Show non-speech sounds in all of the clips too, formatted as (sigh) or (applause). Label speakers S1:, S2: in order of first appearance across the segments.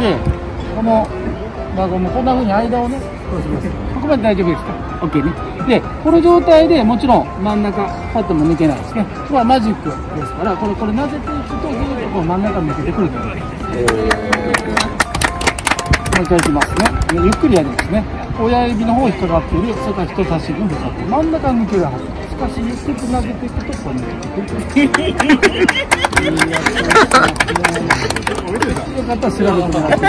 S1: この輪ゴムこんな風に間をねこうします。ここまで大丈夫ですか？OK ね。でこの状態でもちろん真ん中パッとも抜けないですね。ここはマジックですからこれこれなぜていくとずっとこう真ん中抜けてくるという。もう一回いきますね。ゆっくりやりますね。親指の方引っかかっているそれから人差し指も引っかかって。真ん中抜けるはず。しかしゆっくりと投げていくとこう抜けてくる。よ (laughs) かったら調べてもらって。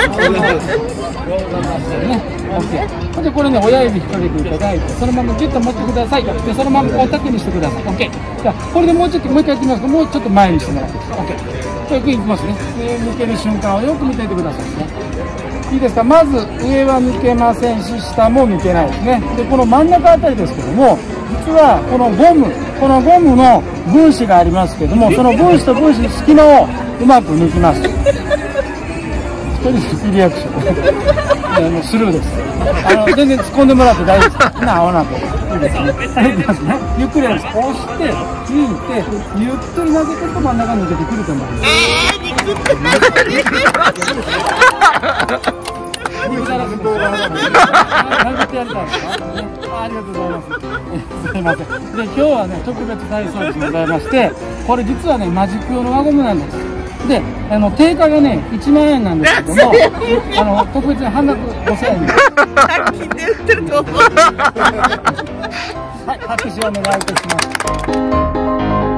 S1: ね、OK。ほんでこれね親指引っ掛けていただいてそのままギュッと持ってください。でそのままこうタックにしてください。OK。じゃこれでもうちょっともう一回やってみますもうちょっと前にしてもらって。OK。じゃあゆっくいきますね。上抜ける瞬間をよく見ていてくださいね。いいですか？まず上は抜けませんし下も抜けないですねでこの真ん中あたりですけども実はこのゴムこのゴムの分子がありますけどもその分子と分子の隙間をうまく抜きます一人好きリアクション (laughs) もうスルーですあの全然突っ込んでもらって大丈夫ですな青なんていいですねゆっくりやして引いてゆっくり投げていくと真ん中に抜けてくると思いいですか。ね (laughs) あありがとうございます。えすみません。で今日はね特別体操でございまして、これ実はねマジック用の輪ゴムなんです。で、あの定価がね1万円なんですけども、あの特別に半額5000円で。はい、拍手お願いいたします。